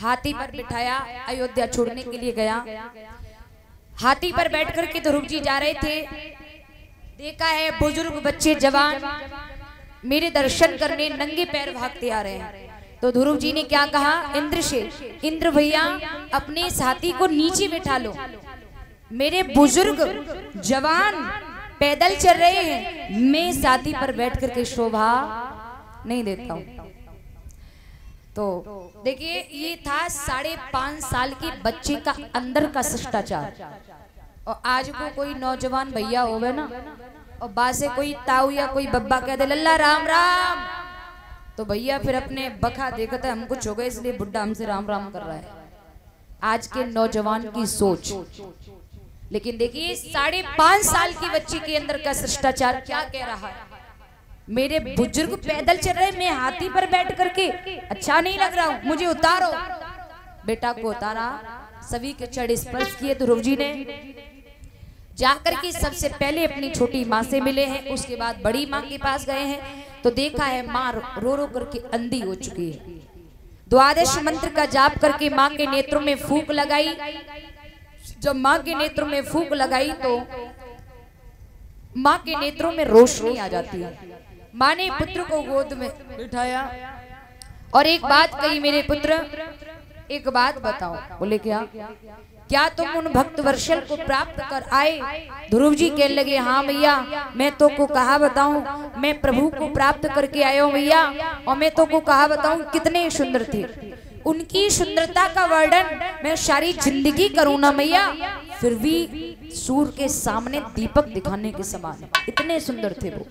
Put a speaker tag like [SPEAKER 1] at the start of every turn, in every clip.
[SPEAKER 1] हाथी पर बिठाया अयोध्या छोड़ने के लिए गया। हाथी पर बैठ कर के ध्रुव जी जा रहे थे। देखा है बुज़ुर्ग बच्चे जवान मेरे दर्शन करने नंगे पैर भागते आ रहे हैं। तो ध्रुव जी ने क्या कहा? इंद्र से इंद्र भैया अपने साथी को नीचे बैठा लो। मेरे बुज़ुर्ग जवान पैदल चल रहे हैं। मैं साथी पर बैठ करके शोभा नहीं देता हूँ। तो देखिए ये था साढ़े पाँच साल के बच्चे का अंदर का शिष्टाचार। और आज को कोई नौजवान भैया होवे ना और बा से कोई ताऊ या कोई बब्बा कह दे लल्ला राम राम। तो भैया फिर अपने बखा देखते हम कुछ हो गए इसलिए बुढ़ा हमसे राम राम कर रहा है। आज के नौजवान की सोच। लेकिन देखिए साढ़े पाँच साल की बच्ची के अंदर का शिष्टाचार क्या कह रहा है? मेरे बुज़ुर्ग पैदल चल रहे, मैं हाथी पर बैठ करके अच्छा नहीं लग रहा हूँ, मुझे उतारो। बेटा को उतारा, सभी के चढ़ स्पर्श किए ध्रुव जी ने। जाकर के सबसे पहले अपनी छोटी माँ से मिले हैं, उसके बाद बड़ी माँ के पास गए हैं तो देखा है माँ रो रो करके अंधी हो चुकी है। द्वादश मंत्र का जाप करके माँ के नेत्रों में फूक लगाई। जब माँ के नेत्रों में फूक लगाई तो माँ के नेत्रों में रोशनी आ जाती है। माँ ने पुत्र को गोद में बिठाया। और एक बात कही मेरे पुत्र एक बात बताओ। बोले क्या? क्या? तुम उन भक्त वर्षल को प्राप्त कर आए? ध्रुव जी कहने लगे हाँ भैया मैं तो को कहा बताऊँ मैं प्रभु को प्राप्त करके आया हूँ भैया और मैं तो को कहा बताऊँ कितने सुंदर थे। उनकी सुंदरता का वर्णन मैं सारी ज़िंदगी करूँ ना मैया फिर भी सूर के सामने दीपक दिखाने के समान इतने सुंदर थे वो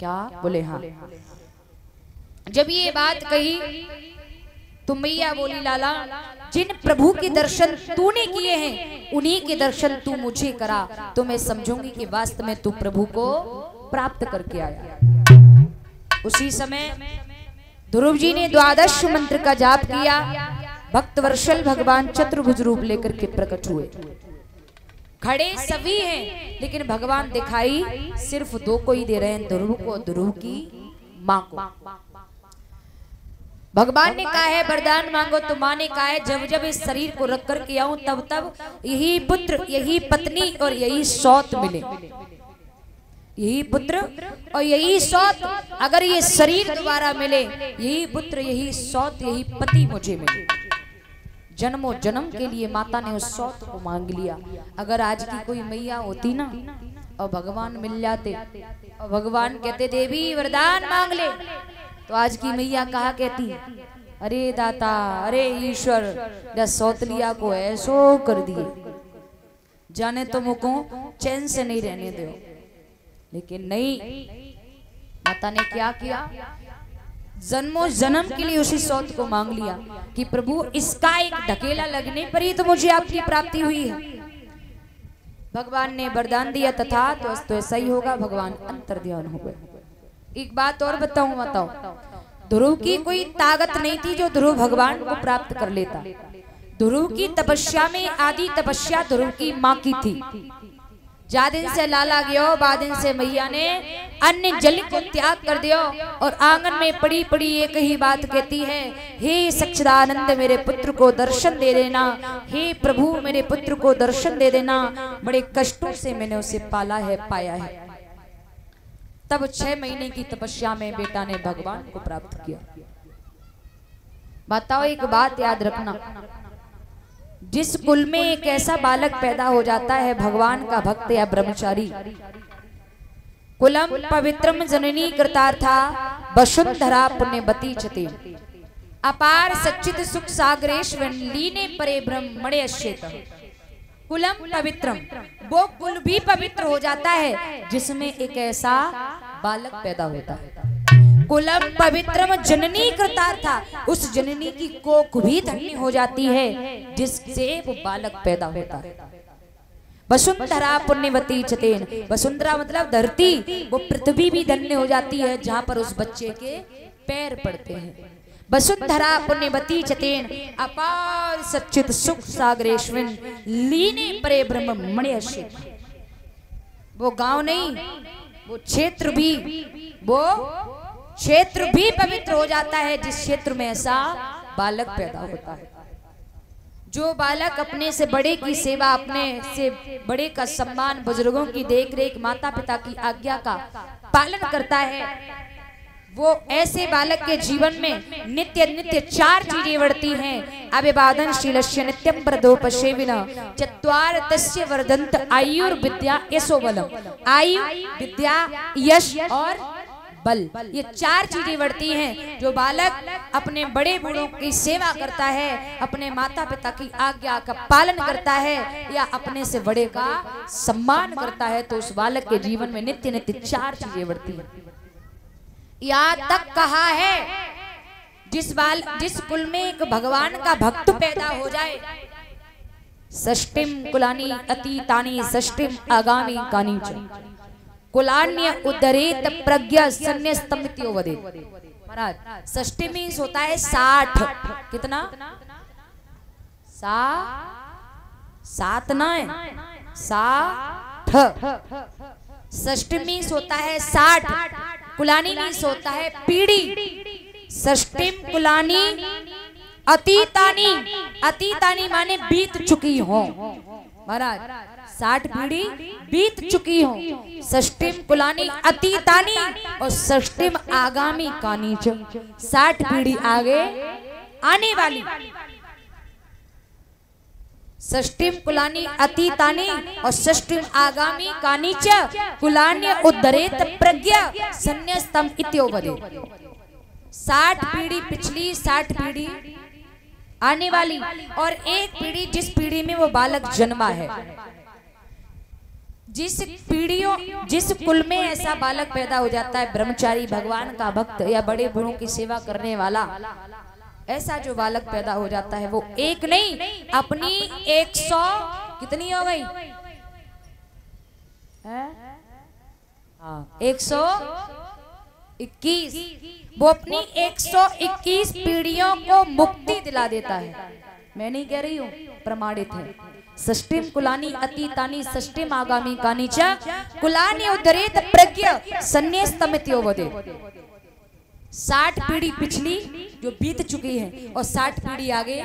[SPEAKER 1] क्या? बोले हाँ। जब ये बात कही तो मैया बोली लाला जिन प्रभु के दर्शन तूने किए हैं उन्हीं के दर्शन तू मुझे करा तो मैं समझूँगी कि वास्तव में तू प्रभु को प्राप्त करके आया। उसी समय ध्रुव जी ने द्वादश मंत्र का जाप किया। भक्त वर्षल भगवान चतुर्भुज रूप लेकर के प्रकट हुए। खड़े सभी हैं लेकिन भगवान दिखाई सिर्फ़ दो को ही दे रहे हैं ध्रुव को ध्रुव की माँ को। भगवान ने कहा है वरदान मांगो तो माँ ने कहा है जब जब इस शरीर को रख कर के आऊँ तब तब यही पुत्र यही पत्नी और यही सौत मिले। यही पुत्र और यही सौत। अगर ये शरीर दोबारा मिले यही पुत्र यही सौत यही पति मुझे मिले। जन्मों, जन्म के लिए माता ने उस सौत को मांग लिया। अगर आज की कोई मैया होती ना, और भगवान मिल जाते, और भगवान कहते, देवी, वरदान मांग ले। तो आज की मैया कहा कहती, अरे दाता, अरे ईश्वर सौतलिया को ऐसो कर दिए। जाने तो मुको चैन से नहीं रहने दो। लेकिन नहीं, माता ने क्या किया? जन्मों जन्म के लिए उसी सौत को मांग लिया कि प्रभु इसका एक ढकेला लगने पर ही तो मुझे आपकी प्राप्ति हुई है। भगवान ने वरदान दिया तथा तो, तो ऐसा ही होगा भगवान अंतर ध्यान हो गए। एक बात और बताऊँ बताओ ध्रुव की कोई ताकत नहीं थी जो ध्रुव भगवान को प्राप्त कर लेता। ध्रुव की तपस्या में आदि तपस्या ध्रुव की माँ की थी। जा दिन से लाला गयो बा दिन से मैया ने अन्य जल को त्याग कर दियो और आँगन में पड़ी पड़ी एक ही बात कहती है हे सच्चिदानंद मेरे पुत्र को दर्शन दे देना हे प्रभु मेरे पुत्र को दर्शन दे देना बड़े कष्टों से मैंने उसे पाला है पाया है। तब छह महीने की तपस्या में बेटा ने भगवान को प्राप्त किया। बताओ एक बात याद रखना। जिस कुल में एक ऐसा बालक पैदा हो जाता है, भगवान का भक्त या ब्रह्मचारी। कुलम पवित्रम जननी कृतार्था, वसुंधरा पुण्यवती चते। अपार सच्चित सुख सागरेश्वर लीने परे ब्रह्मणे अश्यत कुलम पवित्रम, वो कुल भी पवित्र हो जाता है, जिसमें एक ऐसा बालक पैदा होता है। कुलम पवित्रम जननी कृतार था उस जननी की कोख भी धन्य हो जाती है, जिससे वो बालक पैदा होता है। वसुंधरा पुण्यवती चतेन। वसुंधरा मतलब धरती। वो पृथ्वी भी धन्य हो जाती है, जहाँ पर उस बच्चे के पैर पड़ते हैं। वसुंधरा पुण्यवती चतेन। अपार सचित सुख सागरेश्विन लीने परे ब्रह्म मणि वो गाँव नहीं, वो क्षेत्र भी, वो क्षेत्र भी पवित्र हो जाता है, जिस क्षेत्र में ऐसा बालक पैदा होता है। जो बालक अपने से बड़े की सेवा, अपने से बड़े का सम्मान, बुज़ुर्गों की देख रेख माता पिता की आज्ञा का पालन करता है, वो ऐसे बालक के जीवन में नित्य नित्य चार चीज़ें बढ़ती हैं। अभिवादन शीलस्य नित्यम प्रदोपसेविन चत्वार तस्य वर्धंत आयुर विद्या यशो बलम। आयु, विद्या, यश और बल। ये चार चीज़ें बढ़ती हैं जो बालक अपने बड़े बूढ़ों की सेवा करता है अपने माता पिता की आज्ञा का पालन करता है या अपने से बड़े का सम्मान करता है तो उस बालक के जीवन में नित्य नित्य चार चीज़ें बढ़ती हैं। यहाँ तक कहा है जिस बाल जिस कुल में एक भगवान का भक्त पैदा हो जाए सष्टिम कुलानी अतीतानी षष्टिम आगामी कानी कुलान्य उदरेत प्रज्ञा वदे महाराज षष्टि मीन्स होता है साठ। कितना? सा सात ना साठ षष्टि मीन्स होता है साठ। कुलानी मीन्स होता है पीढ़ी। षष्टिम कुलानी अतीतानी अतीतानी माने बीत चुकी हो। महाराज साठ पीढ़ी बीत चुकी हो। षष्टिम कुलानी अतीतानी और षष्टिम आगामी कानी साठ पीढ़ी आगे आने वाली। षष्टिम कुलानी अतीतानी और षष्टिम आगामी कानीच कुलान्य उद्धरेत प्रज्ञा संन्यास्तम इत्योपदे। साठ पीढ़ी पिछली साठ पीढ़ी आने वाली और एक पीढ़ी जिस पीढ़ी में वो बालक जन्मा है। जिस पीढ़ियों, जिस कुल में ऐसा बालक पैदा हो जाता है, ब्रह्मचारी, भगवान का भक्त या बड़े बूढ़ों की सेवा करने वाला, ऐसा जो बालक पैदा हो जाता है, वो एक नहीं, अपनी एक सौ कितनी हो गई? हाँ एक सौ इक्कीस। वो अपनी 121 पीढ़ियों को मुक्ति दिला देता है। मैं नहीं कह रही हूँ, प्रमाणित है। षष्टिम कुलानी अतीतानी षष्टिम आगामी कानीचा कुलानी उदरेत प्रज्ञ वदे। साठ पीढ़ी पिछली जो बीत चुकी है और साठ पीढ़ी आगे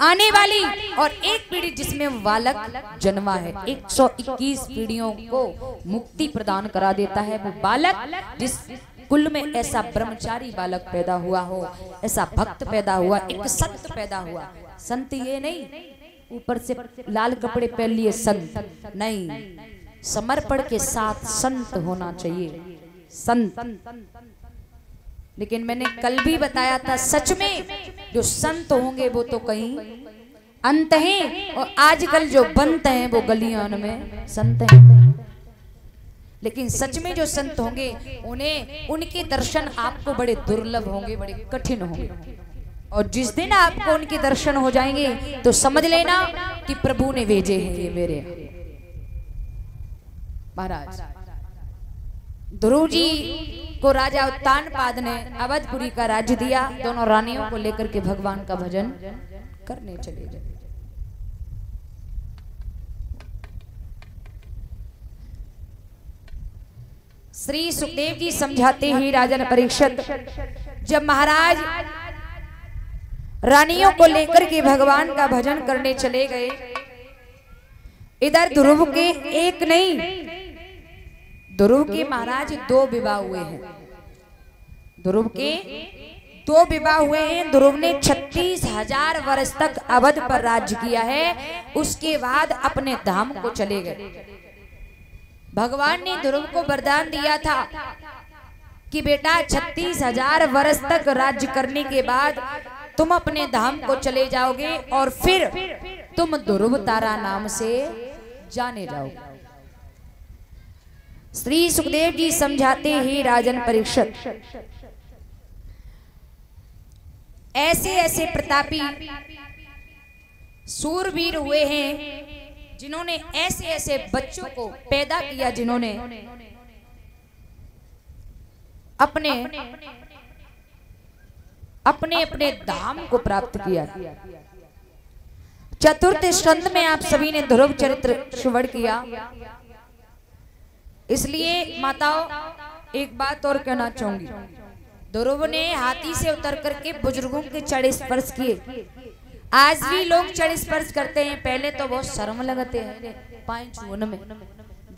[SPEAKER 1] आने वाली और एक पीढ़ी जिसमें बालक जन्मा है 121 पीढ़ियों को मुक्ति प्रदान करा देता है वो बालक जिस कुल में ऐसा ब्रह्मचारी बालक पैदा हुआ हो, ऐसा भक्त पैदा हुआ, एक संत पैदा हुआ। संत ये नहीं, ऊपर से लाल कपड़े पहन लिए संत। नहीं, समर्पण के साथ संत होना चाहिए। संत। लेकिन मैंने कल भी बताया था सच में, जो संत होंगे वो तो कहीं अंत हैं, और आजकल जो बनते हैं वो गलियों में संत हैं। लेकिन सच में जो संत होंगे उन्हें उनके दर्शन आपको बड़े दुर्लभ होंगे बड़े कठिन होंगे। और जिस दिन आपको उनके दर्शन हो जाएँगे तो समझ लेना कि प्रभु ने भेजे हैं ये मेरे। महाराज ध्रुव जी को राजा उत्तान पाद ने अवधपुरी का राज्य दिया दोनों रानियों को लेकर के भगवान का भजन करने चले गए। श्री सुखदेव जी समझाते ही राजन परीक्षित, जब महाराज रानियों को लेकर के भगवान का भजन करने चले गए, इधर ध्रुव के एक नहीं, ध्रुव के महाराज दो विवाह हुए हैं। ध्रुव के दो विवाह हुए हैं, ध्रुव ने छत्तीस हज़ार वर्ष तक अवध पर राज्य किया है, उसके बाद अपने धाम को चले गए। भगवान ने ध्रुव को वरदान दिया था कि बेटा छत्तीस हज़ार वर्ष तक राज्य करने के बाद तुम अपने धाम को चले जाओगे और फिर तुम ध्रुव तारा नाम से जाने जाओगे। श्री सुखदेव जी समझाते ही राजन परीक्षक। ऐसे ऐसे प्रतापी सूरवीर हुए हैं। जिन्होंने ऐसे ऐसे बच्चों को पैदा किया, जिन्होंने अपने अपने अपने धाम को प्राप्त किया। चतुर्थ स्कंद में आप सभी ने ध्रुव चरित्र श्रवण किया। इसलिए माताओं, एक बात और कहना चाहूँगी। ध्रुव ने हाथी से उतर करके बुज़ुर्गों के चढ़े स्पर्श किए। आज भी लोग चढ़ स्पर्श करते हैं। पहले तो बहुत शर्म लगते हैं। पाए छून में।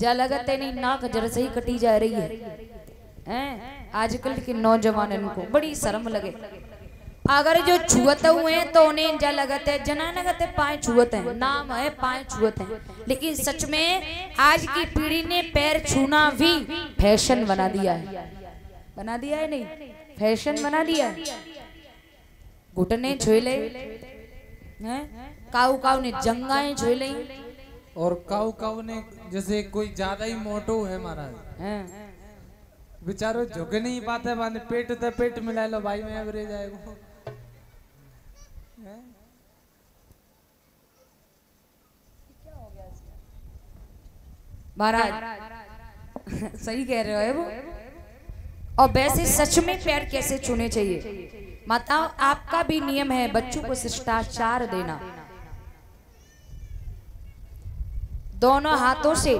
[SPEAKER 1] जा लगते नहीं नाक जर से ही कटी जा रही है। हैं। आजकल के नौजवान इनको बड़ी शर्म लगे। अगर जो छुअत हुए हैं तो उन्हें जा लगते जना लगते पाए छुअत हैं नाम है पाए छुअत हैं लेकिन सच में आज की पीढ़ी ने पैर छूना भी फ़ैशन बना दिया है। बना दिया है नहीं? फ़ैशन बना दिया है। घुटने छोले हैं। काऊ काऊ ने जंगाएँ छोले
[SPEAKER 2] और काऊ काऊ ने जैसे कोई ज़्यादा ही मोटो है महाराज। बेचारो झुक नहीं पाते माने पेट तो पेट मिला लो भाई में एवरेज आएगा
[SPEAKER 1] महाराज सही कह रहे हो है वो? और वैसे सच में पैर कैसे छूने चाहिए? माताओं आपका भी नियम है, बच्चों को शिष्टाचार देना। दोनों हाथों से,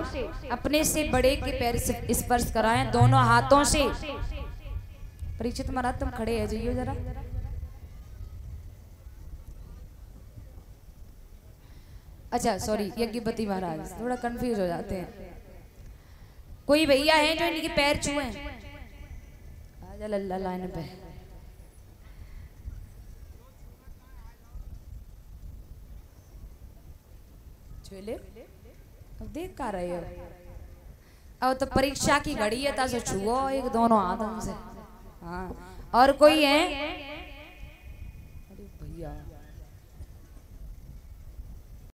[SPEAKER 1] अपने से बड़े के पैर स्पर्श कराएँ, दोनों हाथों से। परीक्षित महाराज, तुम खड़े हैं, जाइए जरा। अच्छा सॉरी यज्ञपति महाराज, थोड़ा कंफ्यूज हो जाते हैं। कोई भैया है जो इनके पैर छुए? लाइन पे। छुए ले अब देख का रहे हो। अब तो परीक्षा की घड़ी है तो छुओ एक दोनों हाथों से। हाँ। और कोई है?